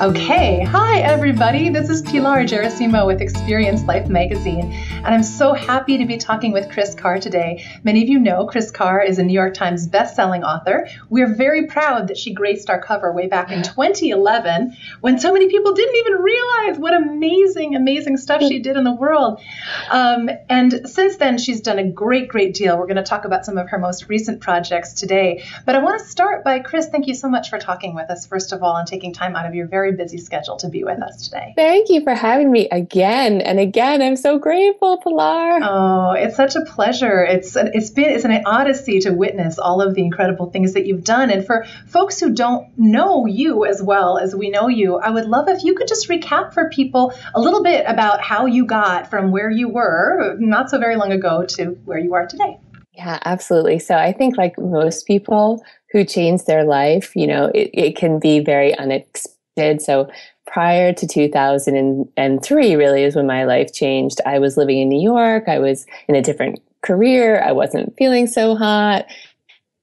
Okay, hi everybody. This is Pilar Gerasimo with Experience Life Magazine, and I'm so happy to be talking with Kris Carr today. Many of you know Kris Carr is a New York Times best-selling author. We're very proud that she graced our cover way back in 2011 when so many people didn't even realize what amazing, amazing stuff she did in the world. Um, and since then, she's done a great, great deal. We're going to talk about some of her most recent projects today. But I want to start by Kris, thank you so much for talking with us, first of all, and taking time out of your very very busy schedule to be with us today. Thank you for having me again and again. I'm so grateful, Pilar. Oh, it's such a pleasure. It's it's been it's an odyssey to witness all of the incredible things that you've done. And for folks who don't know you as well as we know you, I would love if you could just recap for people a little bit about how you got from where you were not so very long ago to where you are today. Yeah, absolutely. So I think like most people who change their life, you know, it, it can be very unexpected So prior to 2003 really is when my life changed. I was living in New York. I was in a different career. I wasn't feeling so hot.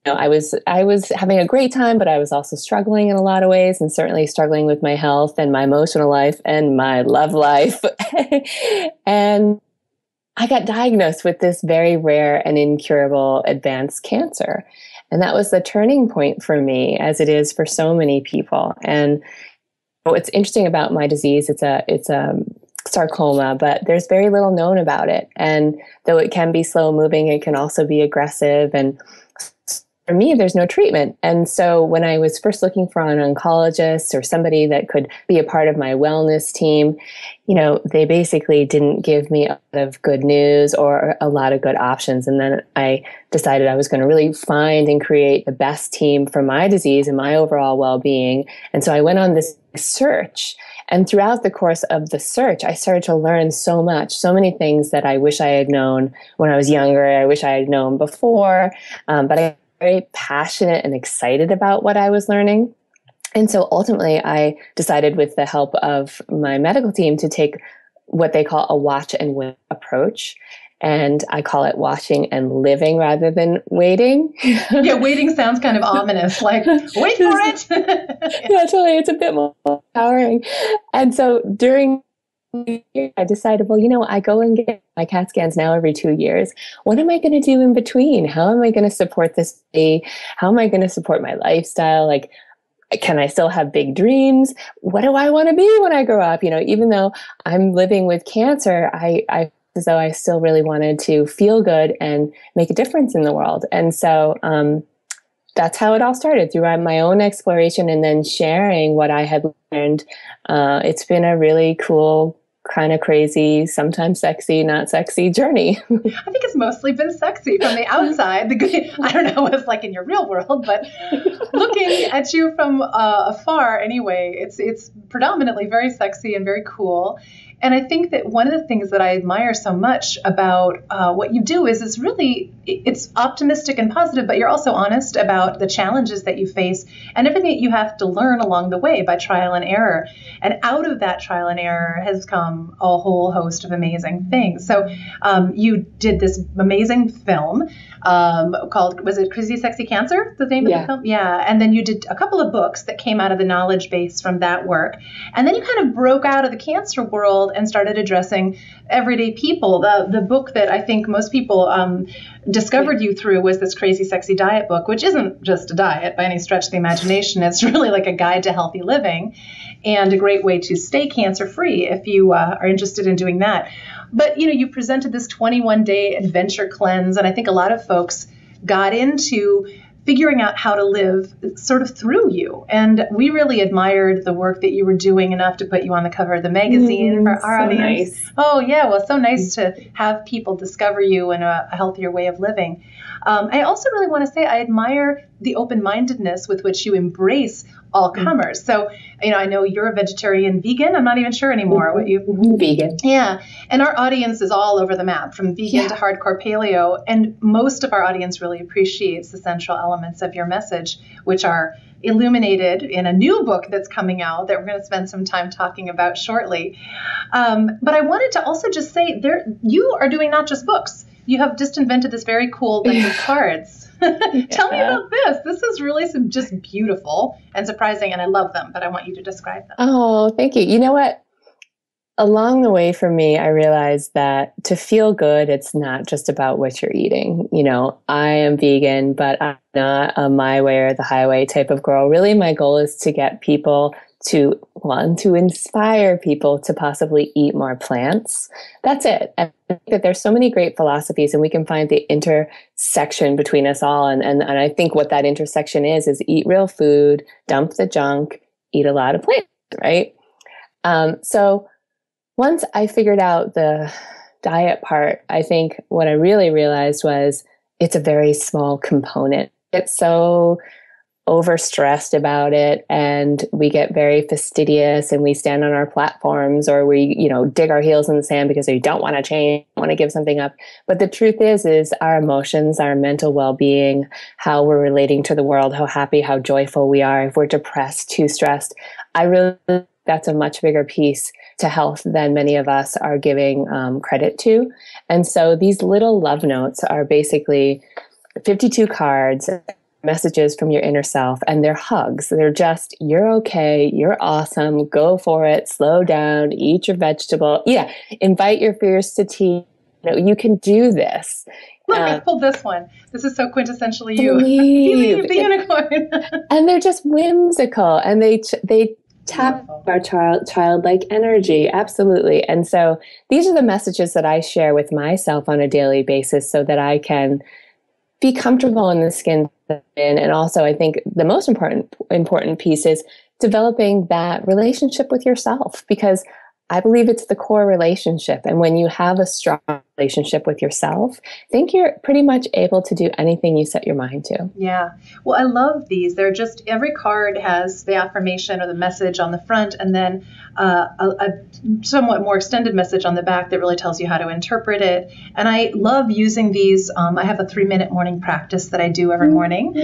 You know, I was I was having a great time, but I was also struggling in a lot of ways, and certainly struggling with my health and my emotional life and my love life. and I got diagnosed with this very rare and incurable advanced cancer. And that was the turning point for me, as it is for so many people. And Oh, What's interesting about my disease, it's a it's a sarcoma, but there's very little known about it. And though it can be slow moving, it can also be aggressive. And for me, there's no treatment. And so when I was first looking for an oncologist or somebody that could be a part of my wellness team, you know, they basically didn't give me a lot of good news or a lot of good options. And then I decided I was going to really find and create the best team for my disease and my overall well being. And so I went on this search. And throughout the course of the search, I started to learn so much, so many things that I wish I had known when I was younger. I wish I had known before. Um, but I very passionate and excited about what I was learning. And so ultimately, I decided with the help of my medical team to take what they call a watch and wait approach. And I call it watching and living rather than waiting. yeah, waiting sounds kind of ominous, like, wait for it. yeah, totally. It's a bit more empowering. And so during I decided, well, you know, I go and get my CAT scans now every two years. What am I going to do in between? How am I going to support this body? How am I going to support my lifestyle? Like, can I still have big dreams? What do I want to be when I grow up? You know, even though I'm living with cancer, I, I as though I still really wanted to feel good and make a difference in the world. And so, um, that's how it all started through my own exploration and then sharing what I had learned. Uh, it's been a really cool kind of crazy, sometimes sexy, not sexy journey. I think it's mostly been sexy from the outside. The good, I don't know what it's like in your real world, but looking at you from uh, afar, anyway, it's it's predominantly very sexy and very cool. And I think that one of the things that I admire so much about uh, what you do is it's really it's optimistic and positive, but you're also honest about the challenges that you face and everything that you have to learn along the way by trial and error. And out of that trial and error has come a whole host of amazing things. So um, you did this amazing film um, called was it Crazy Sexy Cancer? The name yeah. of the film, yeah. And then you did a couple of books that came out of the knowledge base from that work, and then you kind of broke out of the cancer world and started addressing everyday people. The the book that I think most people um, discovered you through was this Crazy Sexy Diet book, which isn't just a diet by any stretch of the imagination. It's really like a guide to healthy living and a great way to stay cancer free if you uh, are interested in doing that. But you know, you presented this 21 day adventure cleanse, and I think a lot of folks got into figuring out how to live sort of through you. And we really admired the work that you were doing enough to put you on the cover of the magazine mm, for our so audience. Nice. Oh, yeah. Well, so nice to have people discover you in a, a healthier way of living. Um, I also really want to say I admire the open mindedness with which you embrace all mm-hmm. comers. So, you know, I know you're a vegetarian vegan. I'm not even sure anymore what you mm-hmm. vegan. Yeah. And our audience is all over the map from vegan yeah. to hardcore paleo. And most of our audience really appreciates the central elements of your message, which are illuminated in a new book that's coming out that we're going to spend some time talking about shortly. Um, but I wanted to also just say there you are doing not just books. You have just invented this very cool deck of cards. Tell me about this. This is really some just beautiful and surprising, and I love them, but I want you to describe them. Oh, thank you. You know what? Along the way for me, I realized that to feel good, it's not just about what you're eating. You know, I am vegan, but I'm not a my way or the highway type of girl. Really, my goal is to get people to want to inspire people to possibly eat more plants. That's it. And I think that there's so many great philosophies and we can find the intersection between us all. And, and, and I think what that intersection is, is eat real food, dump the junk, eat a lot of plants, right? Um, so once I figured out the diet part, I think what I really realized was it's a very small component. It's so overstressed about it and we get very fastidious and we stand on our platforms or we you know dig our heels in the sand because we don't want to change want to give something up. But the truth is is our emotions our mental well-being how we're relating to the world how happy how joyful we are if we're depressed too stressed i really that's a much bigger piece to health than many of us are giving um, credit to. And so these little love notes are basically 52 cards messages from your inner self and they're hugs. They're just, you're okay, you're awesome, go for it, slow down, eat your vegetable. Yeah, invite your fears to tea. You, know, you can do this. Look, uh, I pulled this one. This is so quintessentially you. the unicorn. and they're just whimsical and they they tap our child childlike energy absolutely and so these are the messages that i share with myself on a daily basis so that i can be comfortable in the skin and also i think the most important important piece is developing that relationship with yourself because I believe it's the core relationship. And when you have a strong relationship with yourself, I think you're pretty much able to do anything you set your mind to. Yeah. Well, I love these. They're just every card has the affirmation or the message on the front, and then uh, a, a, somewhat more extended message on the back that really tells you how to interpret it. And I love using these. Um, I have a three minute morning practice that I do every morning.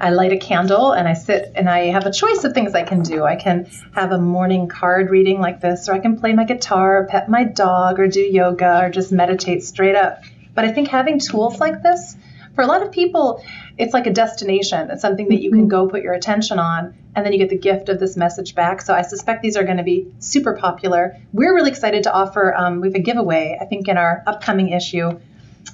I light a candle and I sit and I have a choice of things I can do. I can have a morning card reading like this, or I can play play my guitar, pet my dog, or do yoga, or just meditate straight up. But I think having tools like this, for a lot of people, it's like a destination. It's something that you can mm-hmm. go put your attention on, and then you get the gift of this message back. So I suspect these are going to be super popular. We're really excited to offer, um, we have a giveaway, I think, in our upcoming issue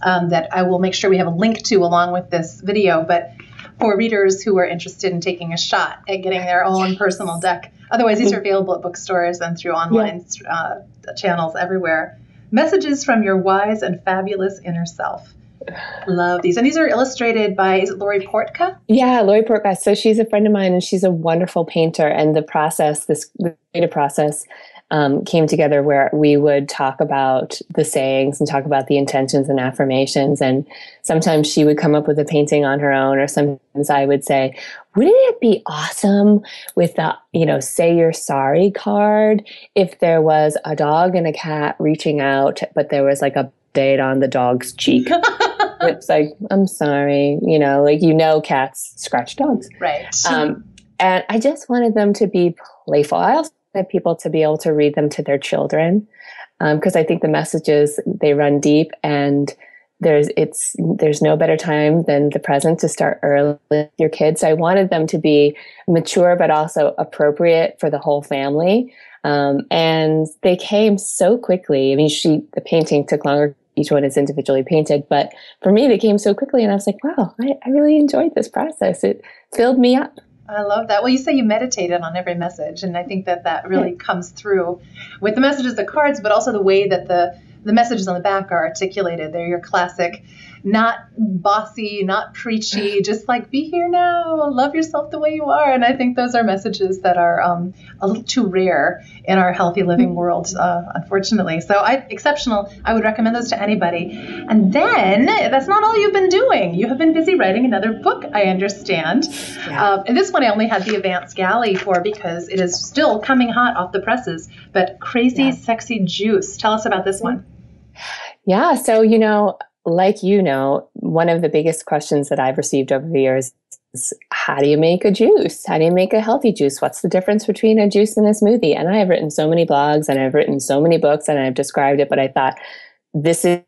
um, that I will make sure we have a link to along with this video. But for readers who are interested in taking a shot at getting their own personal deck. Otherwise, these are available at bookstores and through online yeah. uh, channels everywhere. Messages from your wise and fabulous inner self. Love these. And these are illustrated by, is it Lori Portka? Yeah, Lori Portka. So she's a friend of mine and she's a wonderful painter. And the process, this creative process, um, came together where we would talk about the sayings and talk about the intentions and affirmations. And sometimes she would come up with a painting on her own, or sometimes I would say, wouldn't it be awesome with the, you know, say you're sorry card if there was a dog and a cat reaching out, but there was like a date on the dog's cheek? it's like, I'm sorry, you know, like, you know, cats scratch dogs. Right. Um, and I just wanted them to be playful. I also people to be able to read them to their children because um, I think the messages they run deep and there's it's there's no better time than the present to start early with your kids. So I wanted them to be mature but also appropriate for the whole family. Um, and they came so quickly. I mean, she the painting took longer. Each one is individually painted, but for me, they came so quickly, and I was like, "Wow, I, I really enjoyed this process. It filled me up." I love that. Well, you say you meditated on every message, and I think that that really comes through with the messages, the cards, but also the way that the the messages on the back are articulated. They're your classic not bossy, not preachy, just like be here now, love yourself the way you are. And I think those are messages that are um, a little too rare in our healthy living mm-hmm. world, uh, unfortunately. So I exceptional. I would recommend those to anybody. And then that's not all you've been doing. You have been busy writing another book, I understand. Yeah. Uh, and this one I only had the advance galley for because it is still coming hot off the presses. But crazy, yeah. sexy juice. Tell us about this one. Yeah. So you know like you know, one of the biggest questions that I've received over the years is how do you make a juice? How do you make a healthy juice? What's the difference between a juice and a smoothie? And I have written so many blogs and I've written so many books and I've described it, but I thought this is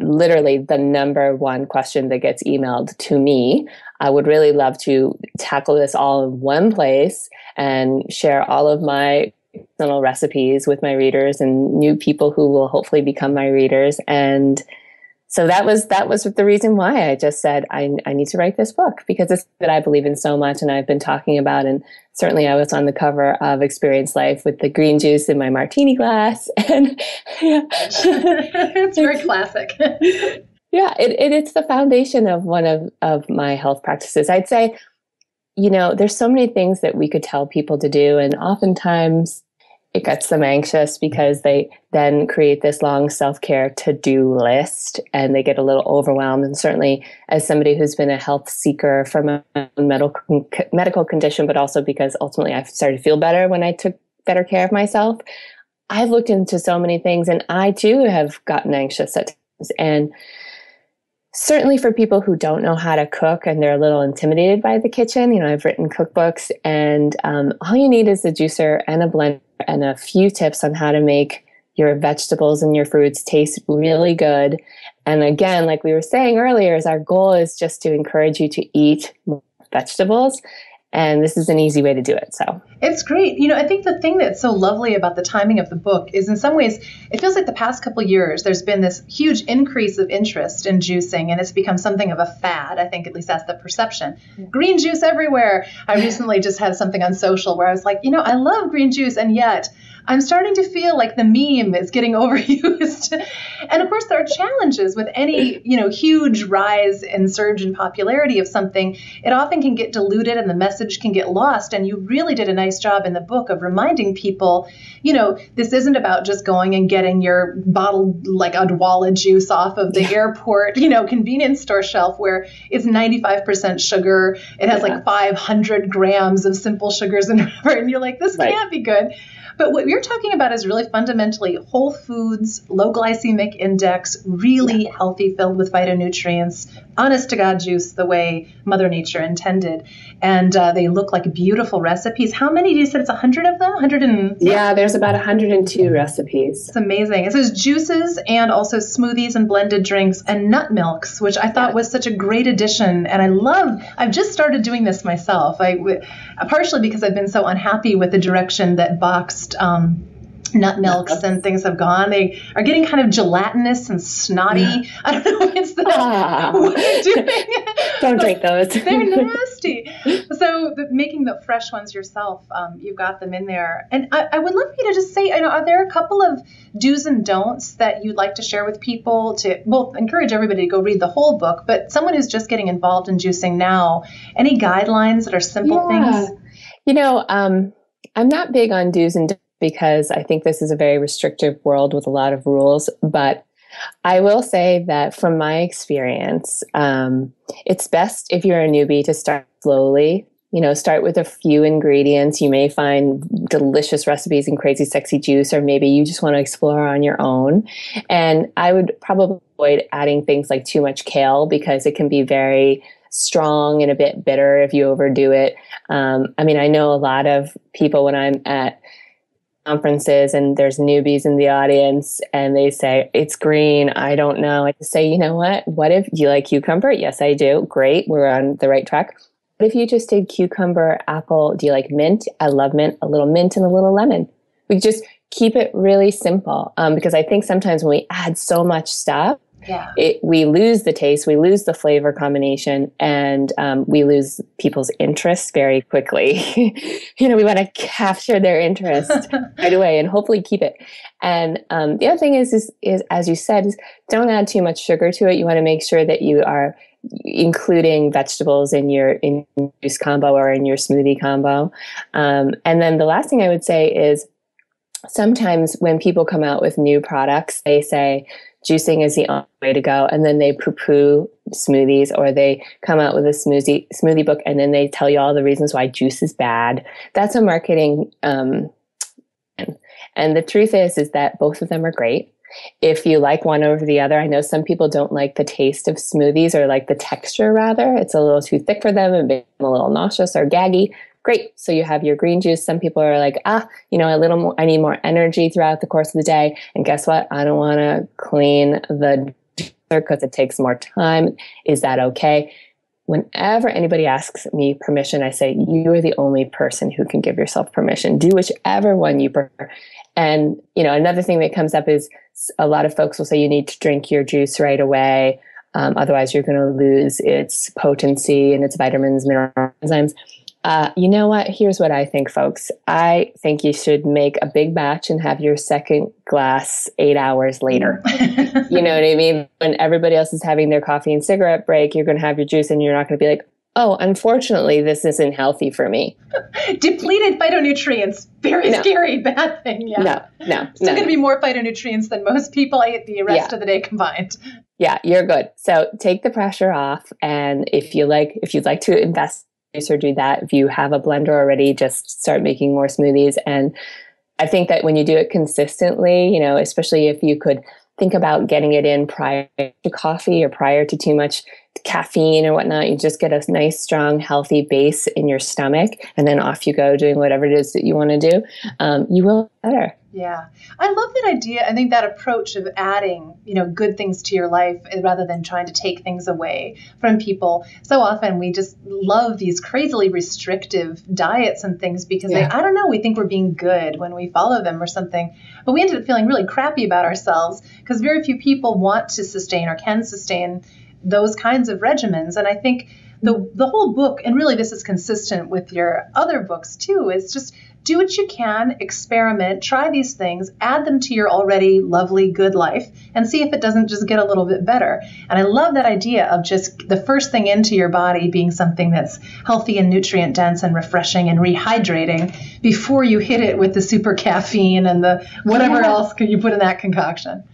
literally the number one question that gets emailed to me. I would really love to tackle this all in one place and share all of my personal recipes with my readers and new people who will hopefully become my readers and so that was that was the reason why I just said I, I need to write this book because it's that I believe in so much and I've been talking about and certainly I was on the cover of Experience Life with the green juice in my martini glass and yeah. it's very classic. yeah, it, it, it's the foundation of one of, of my health practices. I'd say, you know, there's so many things that we could tell people to do and oftentimes it gets them anxious because they then create this long self-care to-do list and they get a little overwhelmed. And certainly as somebody who's been a health seeker from a medical medical condition but also because ultimately I started to feel better when I took better care of myself I've looked into so many things and I too have gotten anxious at times. And certainly for people who don't know how to cook and they're a little intimidated by the kitchen you know i've written cookbooks and um, all you need is a juicer and a blender and a few tips on how to make your vegetables and your fruits taste really good. And again like we were saying earlier is our goal is just to encourage you to eat more vegetables and this is an easy way to do it so. It's great. You know i think the thing that's so lovely about the timing of the book is in some ways it feels like the past couple years there's been this huge increase of interest in juicing and it's become something of a fad i think at least that's the perception. Green juice everywhere. I recently just had something on social where i was like you know i love green juice and yet I'm starting to feel like the meme is getting overused. and of course, there are challenges with any, you know, huge rise and surge in popularity of something. It often can get diluted and the message can get lost. And you really did a nice job in the book of reminding people, you know, this isn't about just going and getting your bottled like Odwalla juice off of the yeah. airport, you know, convenience store shelf where it's 95% sugar. It has yeah. like 500 grams of simple sugars and whatever. And you're like, this right. can't be good. But what you're talking about is really fundamentally whole foods, low glycemic index, really yeah. healthy, filled with phytonutrients, honest to God juice the way Mother Nature intended. And uh, they look like beautiful recipes. How many do you said it's 100 of them? 100 and Yeah, there's about 102 recipes. It's amazing. It says juices and also smoothies and blended drinks and nut milks, which I thought yeah. was such a great addition. And I love, I've just started doing this myself. I partially because I've been so unhappy with the direction that boxed um, nut milks and things have gone. They are getting kind of gelatinous and snotty. Yeah. I don't know it's the ah. what they're doing. don't drink those. they're nasty. So the, making the fresh ones yourself, um, you've got them in there. And I, I, would love for you to just say, you know, are there a couple of do's and don'ts that you'd like to share with people to both encourage everybody to go read the whole book, but someone who's just getting involved in juicing now, any guidelines that are simple yeah. things? You know, um, I'm not big on do's and don'ts because I think this is a very restrictive world with a lot of rules. But I will say that from my experience, um, it's best if you're a newbie to start slowly. You know, start with a few ingredients. You may find delicious recipes in Crazy Sexy Juice, or maybe you just want to explore on your own. And I would probably avoid adding things like too much kale because it can be very strong and a bit bitter if you overdo it. Um, I mean, I know a lot of people when I'm at conferences and there's newbies in the audience and they say it's green. I don't know. I say you know what? What if you like cucumber? Yes i do. Great. We're on the right track. What if you just did cucumber apple? Do you like mint? I love mint. A little mint and a little lemon. We just keep it really simple um, because i think sometimes when we add so much stuff yeah. It, we lose the taste, we lose the flavor combination, and um, we lose people's interest very quickly. you know, we want to capture their interest right away and hopefully keep it. And um, the other thing is, is, is, as you said, is don't add too much sugar to it. You want to make sure that you are including vegetables in your in juice combo or in your smoothie combo. Um, and then the last thing I would say is sometimes when people come out with new products, they say juicing is the only way to go. And then they poo poo smoothies or they come out with a smoothie smoothie book and then they tell you all the reasons why juice is bad. That's a marketing um, and the truth is is that both of them are great. If you like one over the other, I know some people don't like the taste of smoothies or like the texture rather. It's a little too thick for them and make them a little nauseous or gaggy. Great. So you have your green juice. Some people are like, ah, you know, a little more, I need more energy throughout the course of the day. And guess what? I don't want to clean the because it takes more time. Is that okay? Whenever anybody asks me permission, I say, You are the only person who can give yourself permission. Do whichever one you prefer. And, you know, another thing that comes up is a lot of folks will say you need to drink your juice right away. Um, otherwise, you're going to lose its potency and its vitamins, minerals, enzymes. Uh, you know what? Here's what I think, folks. I think you should make a big batch and have your second glass eight hours later. you know what I mean? When everybody else is having their coffee and cigarette break, you're going to have your juice and you're not going to be like, oh, unfortunately, this isn't healthy for me. Depleted phytonutrients. Very no. scary, bad thing. Yeah. No, no. Still no, going to be more phytonutrients than most people ate the rest yeah. of the day combined. Yeah, you're good. So take the pressure off. And if you like, if you'd like to invest or do that, if you have a blender already, just start making more smoothies. And I think that when you do it consistently, you know, especially if you could think about getting it in prior to coffee or prior to too much caffeine or whatnot. You just get a nice, strong, healthy base in your stomach, and then off you go doing whatever it is that you want to do. Um, you will better. Yeah, I love that idea. I think that approach of adding, you know, good things to your life eh, rather than trying to take things away from people. So often we just love these crazily restrictive diets and things because yeah. they, I don't know, we think we're being good when we follow them or something, but we ended up feeling really crappy about ourselves because very few people want to sustain or can sustain those kinds of regimens. And I think the the whole book, and really this is consistent with your other books too, is just do what you can, experiment, try these things, add them to your already lovely good life, and see if it doesn't just get a little bit better. And I love that idea of just the first thing into your body being something that's healthy and nutrient dense and refreshing and rehydrating before you hit it with the super caffeine and the whatever yeah. else you put in that concoction.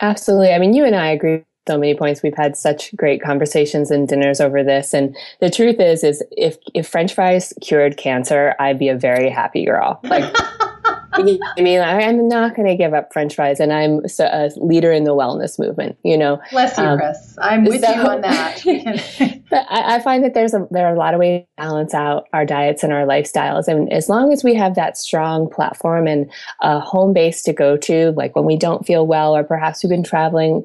Absolutely. I mean, you and I agree so many points. We've had such great conversations and dinners over this. And the truth is, is if if French fries cured cancer, I'd be a very happy girl. Like, I mean, I'm not going to give up French fries, and I'm a leader in the wellness movement. You know, bless you, um, Kris. I'm with so, you on that. but I, I, find that there's a there are a lot of ways to balance out our diets and our lifestyles, and as long as we have that strong platform and a home base to go to, like when we don't feel well, or perhaps we've been traveling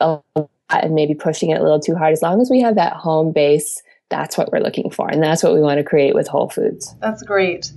a lot and maybe pushing it a little too hard. As long as we have that home base, that's what we're looking for. And that's what we want to create with Whole Foods. That's great.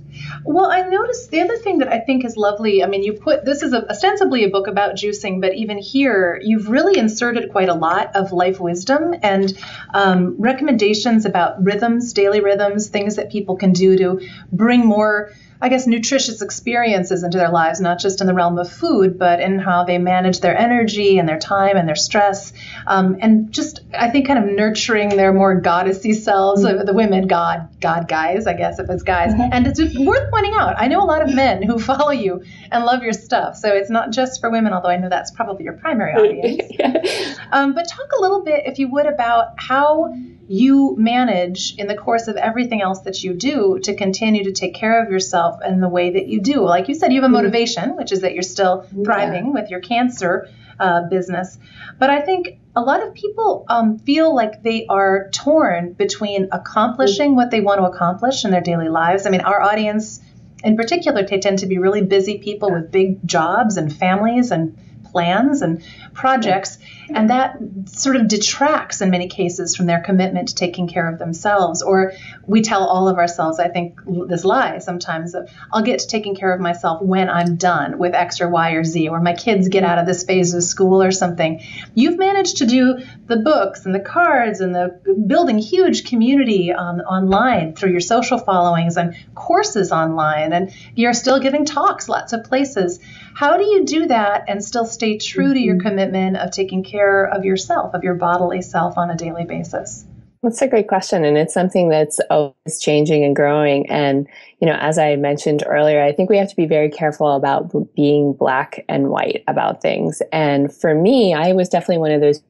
Well, I noticed the other thing that I think is lovely. I mean, you put this is a, ostensibly a book about juicing, but even here, you've really inserted quite a lot of life wisdom and um, recommendations about rhythms, daily rhythms, things that people can do to bring more I guess, nutritious experiences into their lives, not just in the realm of food, but in how they manage their energy and their time and their stress. Um, and just, I think, kind of nurturing their more goddessy selves, mm-hmm. the women, God, God guys, I guess, if it's guys. Mm-hmm. And it's worth pointing out, I know a lot of men who follow you and love your stuff. So it's not just for women, although I know that's probably your primary audience. yeah. um, but talk a little bit, if you would, about how you manage in the course of everything else that you do to continue to take care of yourself in the way that you do. Like you said, you have a mm-hmm. motivation, which is that you're still thriving yeah. with your cancer uh, business. But I think a lot of people um, feel like they are torn between accomplishing what they want to accomplish in their daily lives. I mean, our audience in particular, they tend to be really busy people with big jobs and families and plans and projects. And that sort of detracts in many cases from their commitment to taking care of themselves. Or we tell all of ourselves, I think, this lie sometimes of, I'll get to taking care of myself when I'm done with X or Y or Z, or my kids get out of this phase of school or something. You've managed to do the books and the cards and the building huge community um, online through your social followings and courses online, and you're still giving talks lots of places. How do you do that and still stay true to your mm-hmm. commitment of taking care of yourself, of your bodily self on a daily basis? That's a great question. And it's something that's always changing and growing. And, you know, as I mentioned earlier, I think we have to be very careful about being black and white about things. And for me, I was definitely one of those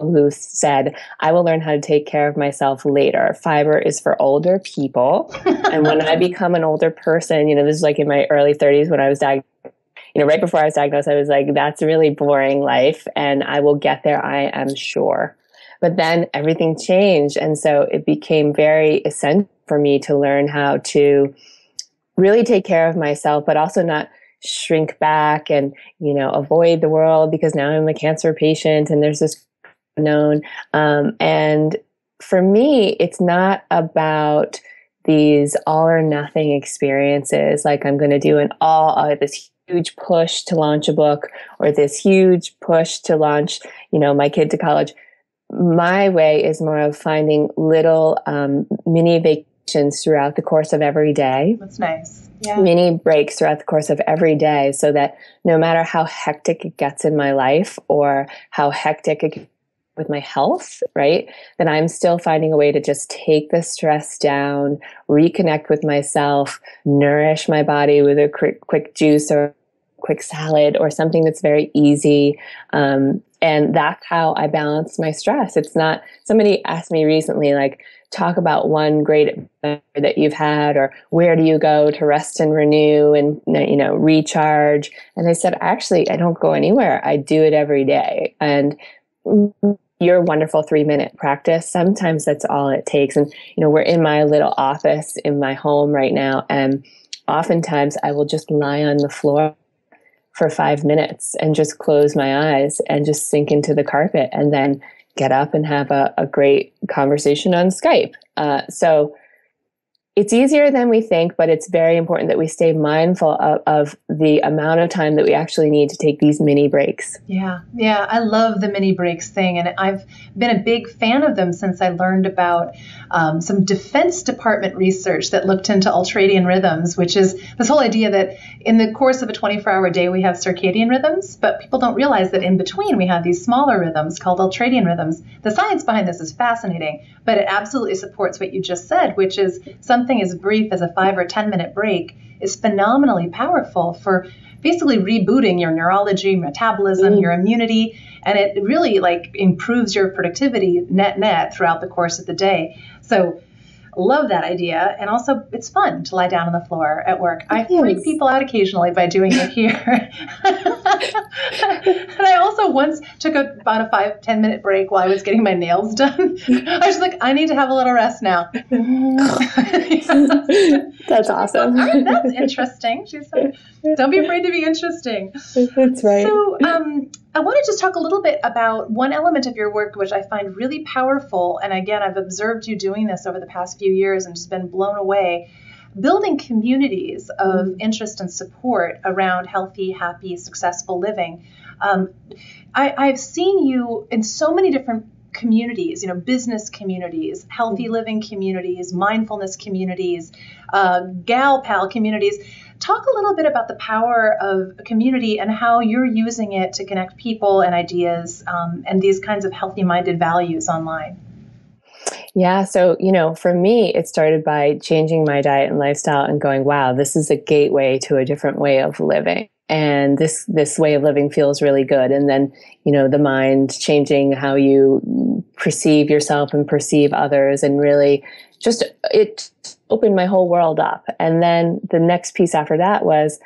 who said, I will learn how to take care of myself later. Fiber is for older people. and when I become an older person, you know, this is like in my early 30s when I was diagnosed you know, right before I was diagnosed, I was like, that's a really boring life and I will get there, I am sure. But then everything changed. And so it became very essential for me to learn how to really take care of myself, but also not shrink back and, you know, avoid the world because now I'm a cancer patient and there's this known. Um, and for me, it's not about these all or nothing experiences like i'm going to do an all uh, this huge push to launch a book or this huge push to launch you know my kid to college. My way is more of finding little um, mini vacations throughout the course of every day. That's nice. Yeah. mini breaks throughout the course of every day so that no matter how hectic it gets in my life or how hectic it with my health, right? Then I'm still finding a way to just take the stress down, reconnect with myself, nourish my body with a quick, quick juice or quick salad or something that's very easy. Um, and that's how I balance my stress. It's not, somebody asked me recently, like, talk about one great that you've had or where do you go to rest and renew and you know recharge and i said actually i don't go anywhere i do it every day and your wonderful three minute practice sometimes that's all it takes. And you know we're in my little office in my home right now and oftentimes i will just lie on the floor for five minutes and just close my eyes and just sink into the carpet and then get up and have a, a great conversation on skype. Uh, so it's easier than we think, but it's very important that we stay mindful of, of, the amount of time that we actually need to take these mini breaks. Yeah, yeah, I love the mini breaks thing, and I've been a big fan of them since I learned about um, some Defense Department research that looked into ultradian rhythms, which is this whole idea that in the course of a 24 hour day we have circadian rhythms, but people don't realize that in between we have these smaller rhythms called ultradian rhythms. The science behind this is fascinating, but it absolutely supports what you just said, which is some something as brief as a five or 10 minute break is phenomenally powerful for basically rebooting your neurology, metabolism, mm. your immunity, and it really like improves your productivity net net throughout the course of the day. So love that idea. And also, it's fun to lie down on the floor at work. I freak people out occasionally by doing it here. and I also once took a, about a five, 10 minute break while I was getting my nails done. I was like, I need to have a little rest now. That's awesome. Like, that's interesting. She said, don't be afraid to be interesting. That's right. So, um, I want to just talk a little bit about one element of your work, which I find really powerful. And again, I've observed you doing this over the past few years and just been blown away. Building communities of mm-hmm. interest and support around healthy, happy, successful living. Um, I, I've seen you in so many different communities, you know, business communities, healthy mm-hmm. living communities, mindfulness communities, uh, gal pal communities Talk a little bit about the power of a community and how you're using it to connect people and ideas um, and these kinds of healthy minded values online. Yeah, so you know, for me, it started by changing my diet and lifestyle and going, "Wow, this is a gateway to a different way of living." and this this way of living feels really good and then you know the mind changing how you perceive yourself and perceive others and really just it opened my whole world up. And then the next piece after that was,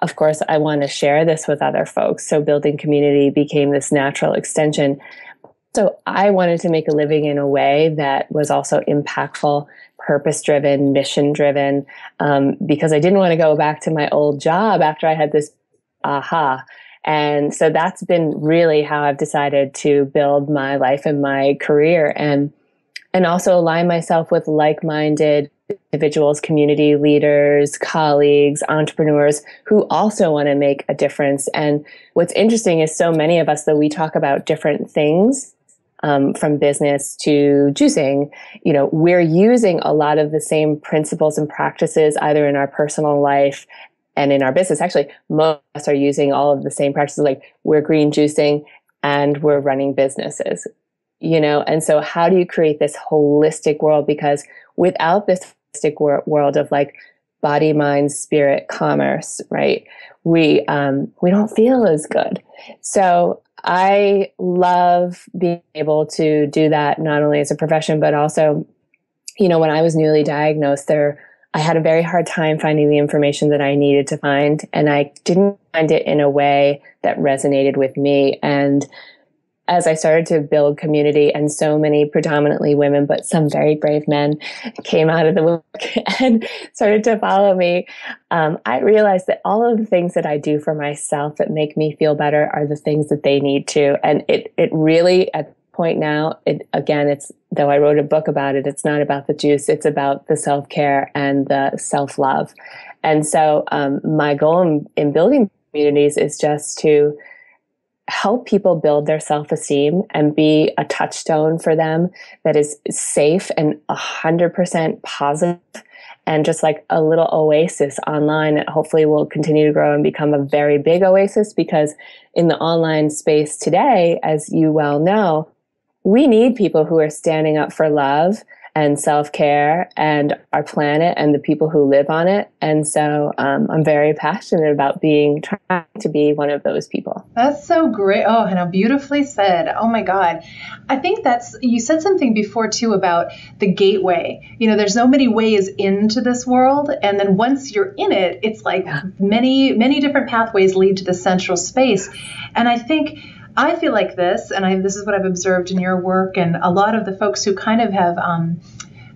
of course, I want to share this with other folks. So building community became this natural extension. So I wanted to make a living in a way that was also impactful, purpose driven, mission driven, um, because I didn't want to go back to my old job after I had this aha. And so that's been really how I've decided to build my life and my career and and also align myself with like-minded individuals, community leaders, colleagues, entrepreneurs who also want to make a difference. And what's interesting is so many of us, though we talk about different things, um, from business to juicing, you know, we're using a lot of the same principles and practices either in our personal life and in our business. Actually, most of us are using all of the same practices, like we're green juicing and we're running businesses, you know. And so, how do you create this holistic world? Because without this holistic world of like body, mind, spirit, commerce, right? We um, we don't feel as good. So I love being able to do that not only as a profession, but also, you know, when I was newly diagnosed, there I had a very hard time finding the information that I needed to find, and I didn't find it in a way that resonated with me. And as I started to build community, and so many predominantly women, but some very brave men came out of the work and started to follow me, um, I realized that all of the things that I do for myself that make me feel better are the things that they need to. And it, it really, at point now, it, again, it's though I wrote a book about it, it's not about the juice, it's about the self care and the self love. And so, um, my goal in, in building communities is just to help people build their self esteem and be a touchstone for them that is safe and 100% positive and just like a little oasis online that hopefully will continue to grow and become a very big oasis because in the online space today, as you well know, we need people who are standing up for love and self care and our planet and the people who live on it. And so um, I'm very passionate about being, trying to be one of those people. That's so great. Oh, and beautifully said. Oh my God. I think that's, you said something before too about the gateway. You know, there's so many ways into this world. And then once you're in it, it's like many, many different pathways lead to the central space. And I think, I feel like this, and I, this is what I've observed in your work, and a lot of the folks who kind of have um,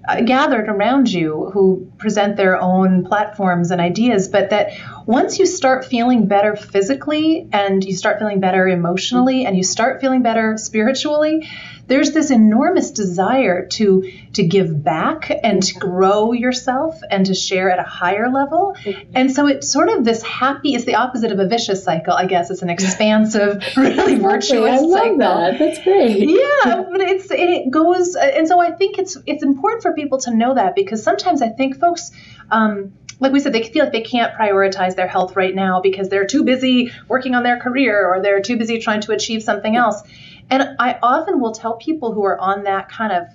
uh, gathered around you who present their own platforms and ideas, but that once you start feeling better physically and you start feeling better emotionally and you start feeling better spiritually, there's this enormous desire to to give back and to mm-hmm. grow yourself and to share at a higher level. Mm-hmm. And so it's sort of this happy it's the opposite of a vicious cycle, I guess. It's an expansive, really virtuous I love cycle. That. That's great. Yeah, but it's it goes and so I think it's it's important for people to know that because sometimes I think folks um, like we said, they feel like they can't prioritize their health right now because they're too busy working on their career or they're too busy trying to achieve something mm-hmm. else. And I often will tell people who are on that kind of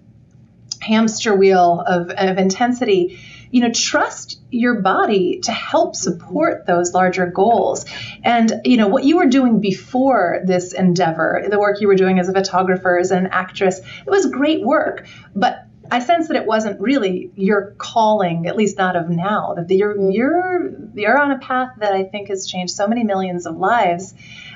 hamster wheel of, of intensity, you know, trust your body to help support those larger goals. And, you know, what you were doing before this endeavor, the work you were doing as a photographer, as an actress, it was great work. But I sense that it wasn't really your calling, at least not of now. That you're you're you're on a path that I think has changed so many millions of lives,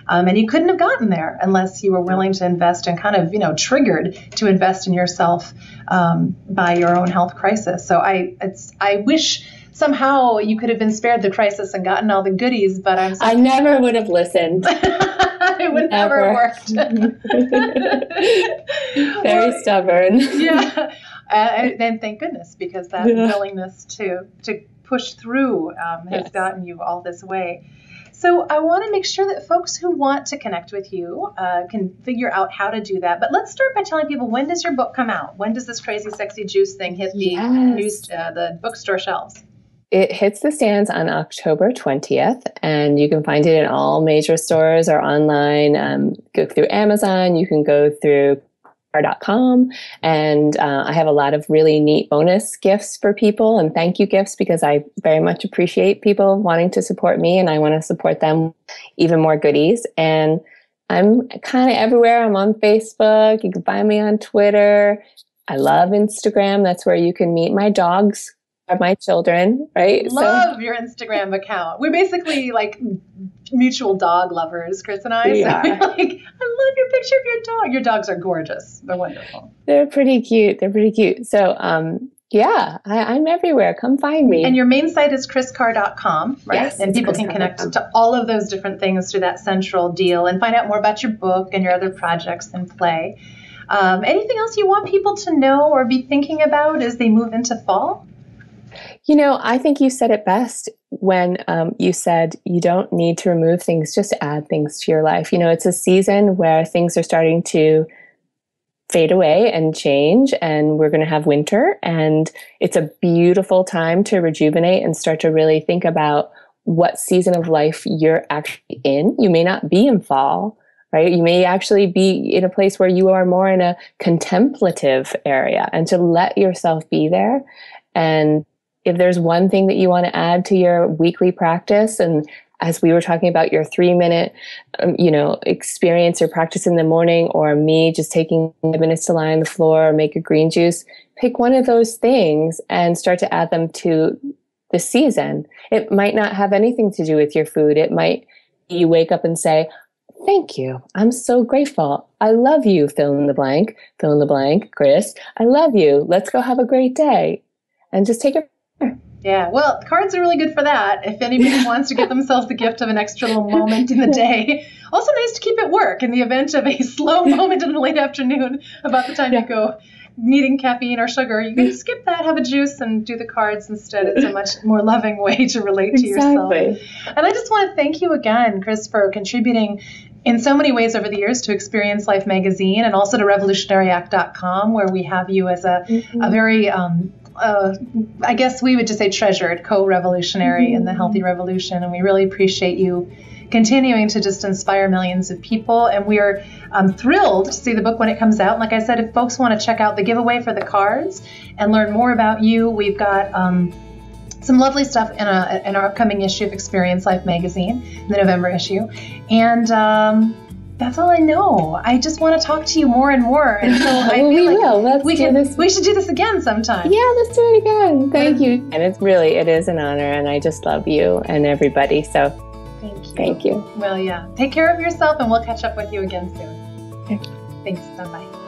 um, and you couldn't have gotten there unless you were willing to invest and kind of you know triggered to invest in yourself um, by your own health crisis. So I it's I wish somehow you could have been spared the crisis and gotten all the goodies, but I'm. I never would have listened. it would never, never worked. Very well, stubborn. yeah. Uh, and thank goodness because that yeah. willingness to to push through um, has yes. gotten you all this way. So I want to make sure that folks who want to connect with you uh, can figure out how to do that. But let's start by telling people when does your book come out? When does this crazy sexy juice thing hit the yes. news, uh, the bookstore shelves? It hits the stands on October 20th, and you can find it in all major stores or online. Um, go through Amazon. You can go through com. And uh, i have a lot of really neat bonus gifts for people and thank you gifts because i very much appreciate people wanting to support me and i want to support them even more goodies. And i'm kind of everywhere. I'm on facebook. You can find me on twitter. I love instagram. That's where you can meet my dogs are my children, right? Love so. your Instagram account. We're basically like mutual dog lovers, Kris and I. We so like, I love your picture of your dog. Your dogs are gorgeous. They're wonderful. They're pretty cute. They're pretty cute. So, um, yeah, I, am everywhere. Come find me. And your main site is kriscarr.com, right? Yes, and people can connect to all of those different things through that central deal and find out more about your book and your other projects and play. Um, anything else you want people to know or be thinking about as they move into fall? You know, I think you said it best when um, you said you don't need to remove things, just add things to your life. You know, it's a season where things are starting to fade away and change, and we're going to have winter. And it's a beautiful time to rejuvenate and start to really think about what season of life you're actually in. You may not be in fall, right? You may actually be in a place where you are more in a contemplative area and to let yourself be there and if there's one thing that you want to add to your weekly practice and as we were talking about your three minute um, you know experience or practice in the morning or me just taking minutes to lie on the floor or make a green juice pick one of those things and start to add them to the season. It might not have anything to do with your food. It might you wake up and say thank you. I'm so grateful. I love you fill in the blank fill in the blank kris. I love you. Let's go have a great day. And just take it yeah, well, cards are really good for that. If anybody wants to give themselves the gift of an extra little moment in the day, Also nice to keep at work in the event of a slow moment in the late afternoon about the time yeah. you go needing caffeine or sugar, you can skip that, have a juice, and do the cards instead. It's a much more loving way to relate to exactly. yourself. And I just want to thank you again, Kris, for contributing in so many ways over the years to Experience Life magazine and also to revolutionaryact.com, where we have you as a, mm-hmm. a very um, uh, I guess we would just say treasured co-revolutionary mm-hmm. in the healthy revolution, and we really appreciate you continuing to just inspire millions of people. And we are um, thrilled to see the book when it comes out. And like I said, if folks want to check out the giveaway for the cards and learn more about you, we've got. Um, some lovely stuff in, a, in our upcoming issue of Experience Life magazine, the November issue. And um, that's all I know. I just want to talk to you more and more. And so I feel we like will. Let's we, can, this. we should do this again sometime. Yeah, let's do it again. Thank you. And it's really, it is an honor. And I just love you and everybody. So thank you. Thank you. Well, yeah. Take care of yourself and we'll catch up with you again soon. Okay. Thanks. Bye bye.